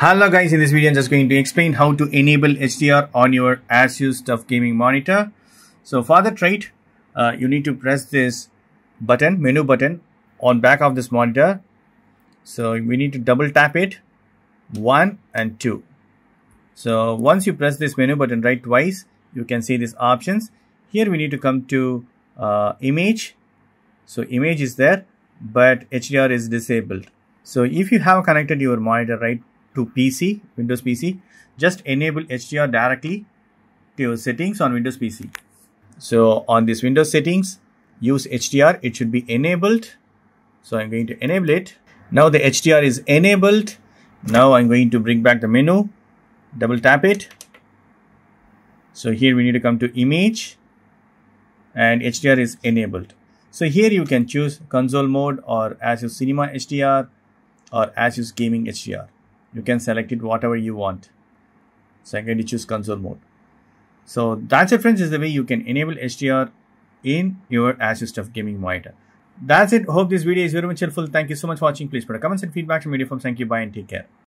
Hello guys, in this video I'm just going to explain how to enable HDR on your Asus TUF Gaming monitor. So for the trait, uh, you need to press this button, menu button on back of this monitor. So we need to double tap it, one and two. So once you press this menu button right twice, you can see these options. Here we need to come to uh, image. So image is there, but HDR is disabled. So if you have connected your monitor right to PC, Windows PC, just enable HDR directly to your settings on Windows PC. So on this Windows settings, use HDR, it should be enabled. So I'm going to enable it. Now the HDR is enabled. Now I'm going to bring back the menu, double tap it. So here we need to come to image and HDR is enabled. So here you can choose console mode or Asus Cinema HDR or Asus Gaming HDR you can select it whatever you want. So i'm going to choose console mode. So that's it friends is the way you can enable hdr in your asus TUF gaming monitor. That's it. Hope this video is very much helpful. Thank you so much for watching. Please put a comment and feedback to media from thank you. Bye and take care